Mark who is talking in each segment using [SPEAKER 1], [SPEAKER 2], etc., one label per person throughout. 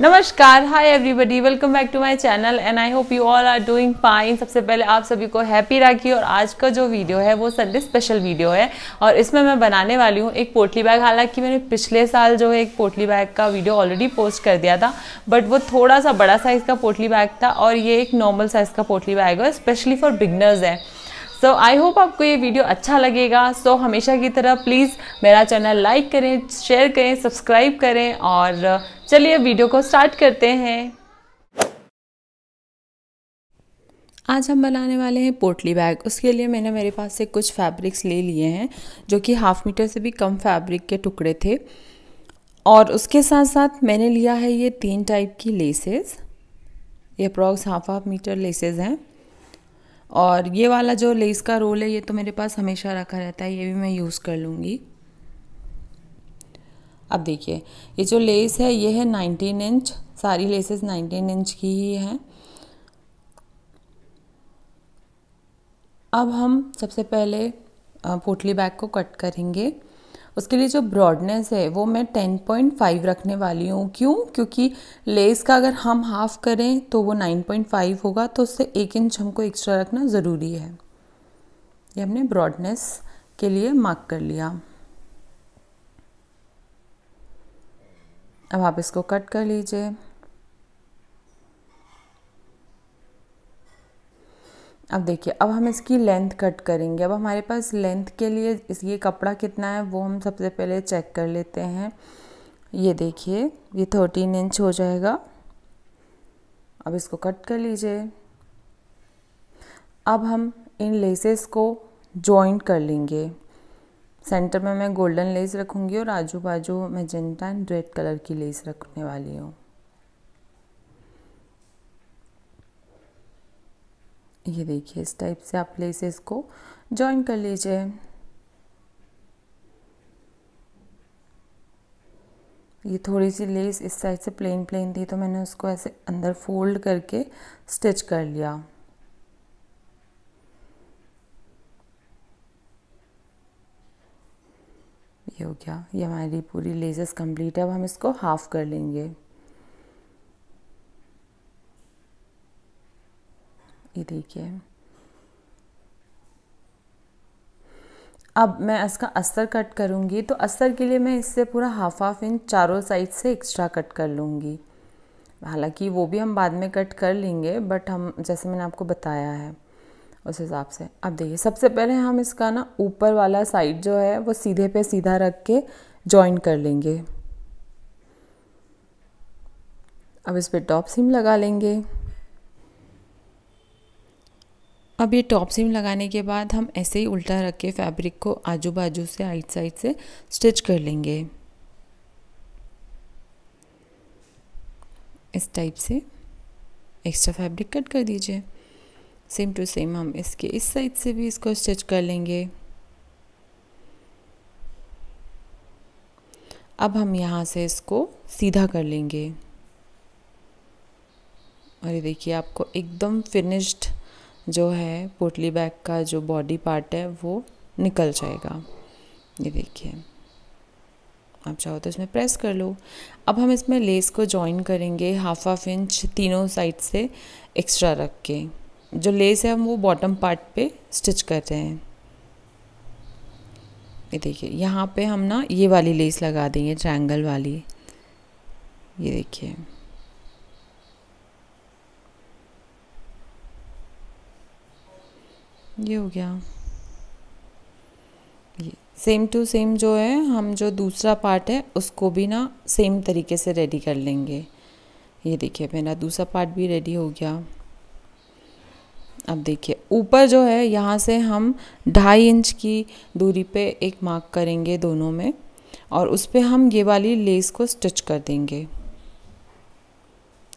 [SPEAKER 1] नमस्कार hi everybody welcome back to my channel and I hope you all are doing fine सबसे पहले आप सभी को हैप्पी राखी और आज का जो वीडियो है वो संडे स्पेशल वीडियो है और इसमें मैं बनाने वाली हूँ एक पोटली बैग। हालाँकि मैंने पिछले साल जो है एक पोटली बैग का वीडियो ऑलरेडी पोस्ट कर दिया था बट वो थोड़ा सा बड़ा साइज़ का पोटली बैग था और ये एक नॉर्मल साइज़ का पोटली बैग है स्पेशली फॉर बिगनर्स है। सो आई होप आपको ये वीडियो अच्छा लगेगा। सो so, हमेशा की तरह प्लीज़ मेरा चैनल लाइक करें शेयर करें सब्सक्राइब करें और चलिए वीडियो को स्टार्ट करते हैं। आज हम बनाने वाले हैं पोटली बैग। उसके लिए मैंने मेरे पास से कुछ फैब्रिक्स ले लिए हैं, जो कि हाफ़ मीटर से भी कम फैब्रिक के टुकड़े थे। और उसके साथ साथ मैंने लिया है ये तीन टाइप की लेसेस। ये approx half half metre laces हैं। और ये वाला जो लेस का रोल है, ये तो मेरे पास हमेशा रखा रहता है, ये भी मैं यूज़ कर लूँगी। अब देखिए, ये जो लेस है, ये है 19 इंच सारी लेसेस 19 इंच की ही हैं। अब हम सबसे पहले पोटली बैग को कट करेंगे। उसके लिए जो ब्रॉडनेस है, वो मैं 10.5 रखने वाली हूँ। क्यों? क्योंकि लेस का अगर हम हाफ़ करें तो वो 9.5 होगा तो उससे एक इंच हमको एक्स्ट्रा रखना ज़रूरी है। ये हमने ब्रॉडनेस के लिए मार्क कर लिया। अब आप इसको कट कर लीजिए। अब देखिए, अब हम इसकी लेंथ कट करेंगे। अब हमारे पास लेंथ के लिए इस, ये कपड़ा कितना है, वो हम सबसे पहले चेक कर लेते हैं। ये देखिए, ये थर्टीन इंच हो जाएगा। अब इसको कट कर लीजिए। अब हम इन लेसेस को जॉइंट कर लेंगे। सेंटर में मैं गोल्डन लेस रखूँगी और आजू बाजू मैजेंटा एंड रेड कलर की लेस रखने वाली हूँ। ये देखिए, इस टाइप से आप लेसेस को जॉइन कर लीजिए। ये थोड़ी सी लेस इस साइड से प्लेन प्लेन थी तो मैंने उसको ऐसे अंदर फोल्ड करके स्टिच कर लिया। हो गया। ये हमारी पूरी लेसेस कंप्लीट है। अब हम इसको हाफ़ कर लेंगे। ये देखिए। अब मैं इसका अस्तर कट करूँगी। तो अस्तर के लिए मैं इससे पूरा हाफ़ हाफ़ इंच चारों साइड से एक्स्ट्रा कट कर लूँगी। हालाँकि वो भी हम बाद में कट कर लेंगे बट हम, जैसे मैंने आपको बताया है। उस हिसाब से। अब देखिए, सबसे पहले हम इसका ना ऊपर वाला साइड जो है, वो सीधे पे सीधा रख के जॉइन कर लेंगे। अब इस पर टॉप सीम लगा लेंगे। अब ये टॉप सीम लगाने के बाद हम ऐसे ही उल्टा रख के फैब्रिक को आजू बाजू से आइट साइड से स्टिच कर लेंगे। इस टाइप से एक्स्ट्रा फैब्रिक कट कर दीजिए। सेम टू सेम हम इसके इस साइड से भी इसको स्टिच कर लेंगे। अब हम यहाँ से इसको सीधा कर लेंगे। और ये देखिए, आपको एकदम फिनिश्ड जो है, पोटली बैग का जो बॉडी पार्ट है, वो निकल जाएगा। ये देखिए, आप चाहो तो इसमें प्रेस कर लो। अब हम इसमें लेस को जॉइन करेंगे हाफ़ हाफ़ इंच तीनों साइड से एक्स्ट्रा रख के। जो लेस है हम वो बॉटम पार्ट पे स्टिच कर रहे हैं। ये देखिए, यहाँ पे हम ना ये वाली लेस लगा देंगे ट्रायंगल वाली। ये देखिए। ये हो गया। ये सेम टू सेम जो है, हम जो दूसरा पार्ट है, उसको भी ना सेम तरीके से रेडी कर लेंगे। ये देखिए, मेरा दूसरा पार्ट भी रेडी हो गया। अब देखिए, ऊपर जो है, यहाँ से हम ढाई इंच की दूरी पे एक मार्क करेंगे दोनों में और उस पर हम ये वाली लेस को स्टिच कर देंगे।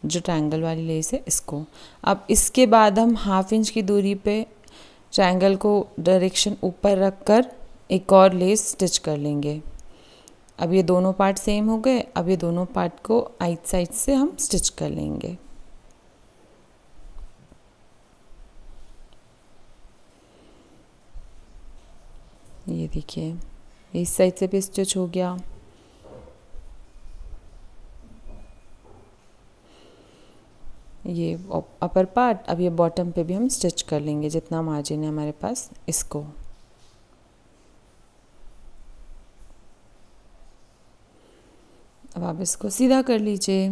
[SPEAKER 1] जो ट्रायंगल वाली लेस है, इसको। अब इसके बाद हम हाफ़ इंच की दूरी पे ट्रायंगल को डायरेक्शन ऊपर रख कर एक और लेस स्टिच कर लेंगे। अब ये दोनों पार्ट सेम हो गए, अब ये दोनों पार्ट को आइट साइड से हम स्टिच कर लेंगे। ये देखिए, इस साइड से भी स्टिच हो गया। ये अपर पार्ट अब ये बॉटम पे भी हम स्टिच कर लेंगे जितना मार्जिन है हमारे पास इसको। अब आप इसको सीधा कर लीजिए।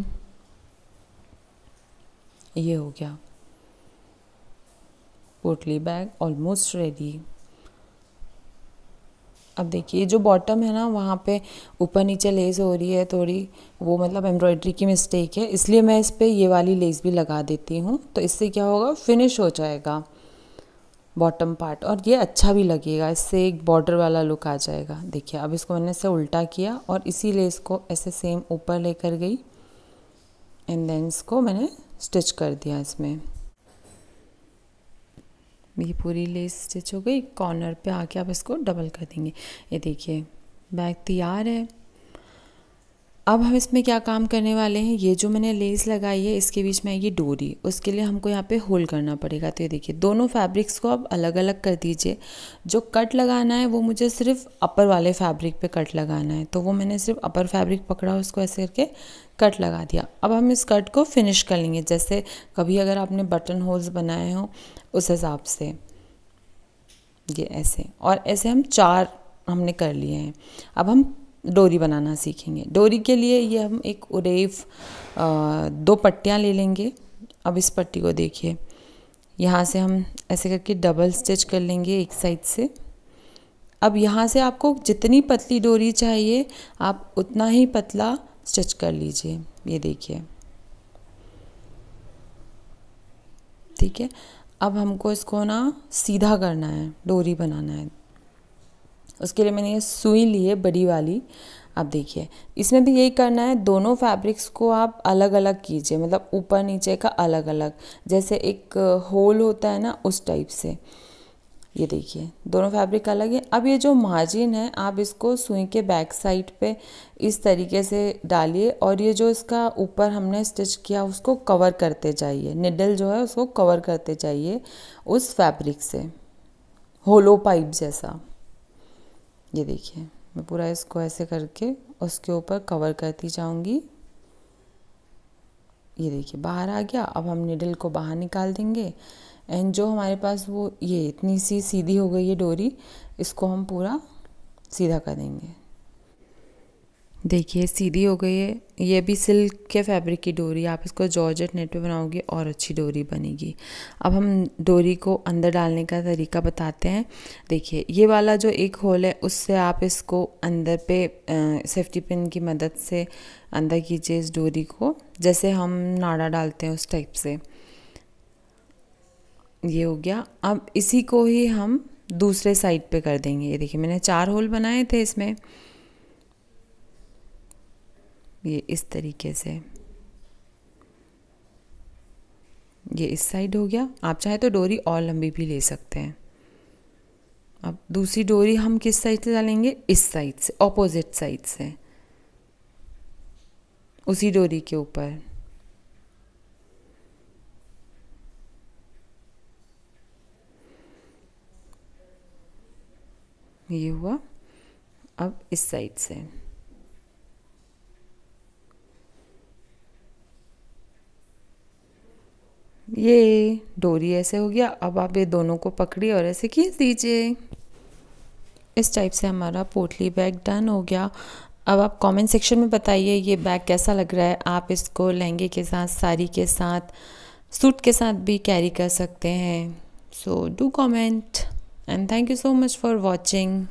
[SPEAKER 1] ये हो गया। पोटली बैग ऑलमोस्ट रेडी अब देखिए जो बॉटम है ना, वहाँ पे ऊपर नीचे लेस हो रही है, थोड़ी वो मतलब एम्ब्रॉयडरी की मिस्टेक है, इसलिए मैं इस पर ये वाली लेस भी लगा देती हूँ। तो इससे क्या होगा फिनिश हो जाएगा बॉटम पार्ट और ये अच्छा भी लगेगा, इससे एक बॉर्डर वाला लुक आ जाएगा। देखिए, अब इसको मैंने इसे उल्टा किया और इसी लेस को ऐसे सेम ऊपर लेकर गई एंड देन इसको मैंने स्टिच कर दिया इसमें। ये पूरी लेस स्टिच हो गई। कॉर्नर पे आके आप इसको डबल कर देंगे। ये देखिए बैग तैयार है। अब हम इसमें क्या काम करने वाले हैं? ये जो मैंने लेस लगाई है, इसके बीच में आएगी डोरी। उसके लिए हमको यहाँ पे होल करना पड़ेगा। तो ये देखिए, दोनों फैब्रिक्स को आप अलग अलग कर दीजिए। जो कट लगाना है, वो मुझे सिर्फ़ अपर वाले फैब्रिक पे कट लगाना है। तो वो मैंने सिर्फ़ अपर फैब्रिक पकड़ा, उसको ऐसे करके कट लगा दिया। अब हम इस कट को फिनिश कर लेंगे। जैसे कभी अगर आपने बटन होल्स बनाए हों, उस हिसाब से। ये ऐसे। और ऐसे हम चार हमने कर लिए हैं। अब हम डोरी बनाना सीखेंगे। डोरी के लिए ये हम एक उरेफ दो पट्टियाँ ले लेंगे। अब इस पट्टी को देखिए। यहाँ से हम ऐसे करके डबल स्टिच कर लेंगे एक साइड से। अब यहाँ से आपको जितनी पतली डोरी चाहिए, आप उतना ही पतला स्टिच कर लीजिए। ये देखिए। ठीक है? अब हमको इसको ना सीधा करना है, डोरी बनाना है। उसके लिए मैंने ये सुई ली है बड़ी वाली। अब देखिए, इसमें भी यही करना है, दोनों फैब्रिक्स को आप अलग अलग कीजिए मतलब ऊपर नीचे का अलग अलग जैसे एक होल होता है ना, उस टाइप से। ये देखिए, दोनों फैब्रिक अलग है। अब ये जो मार्जिन है, आप इसको सुई के बैक साइड पे इस तरीके से डालिए और ये जो इसका ऊपर हमने स्टिच किया, उसको कवर करते जाइए। निडल जो है, उसको कवर करते जाइए उस फैब्रिक से। होलो पाइप जैसा। ये देखिए, मैं पूरा इसको ऐसे करके उसके ऊपर कवर करती जाऊँगी। ये देखिए, बाहर आ गया। अब हम निडल को बाहर निकाल देंगे। एंड जो हमारे पास वो, ये इतनी सी सीधी हो गई है डोरी, इसको हम पूरा सीधा कर देंगे। देखिए, सीधी हो गई है। ये भी सिल्क के फैब्रिक की डोरी आप इसको जॉर्जेट नेट पे बनाओगे और अच्छी डोरी बनेगी। अब हम डोरी को अंदर डालने का तरीका बताते हैं। देखिए, ये वाला जो एक होल है, उससे आप इसको अंदर पे सेफ्टी पिन की मदद से अंदर कीजिए इस डोरी को, जैसे हम नाड़ा डालते हैं उस टाइप से। ये हो गया। अब इसी को ही हम दूसरे साइड पे कर देंगे। ये देखिए, मैंने चार होल बनाए थे इसमें। ये इस तरीके से। ये इस साइड हो गया। आप चाहे तो डोरी और लंबी भी ले सकते हैं। अब दूसरी डोरी हम किस साइड से डालेंगे? इस साइड से ऑपोजिट साइड से। उसी डोरी के ऊपर। ये हुआ। अब इस साइड से। ये डोरी ऐसे हो गया, अब आप ये दोनों को पकड़िए और ऐसे खींच दीजिए। इस टाइप से हमारा पोटली बैग डन हो गया। अब आप कमेंट सेक्शन में बताइए ये बैग कैसा लग रहा है। आप इसको लहंगे के साथ, साड़ी के साथ सूट के साथ भी कैरी कर सकते हैं। So do comment and thank you so much for watching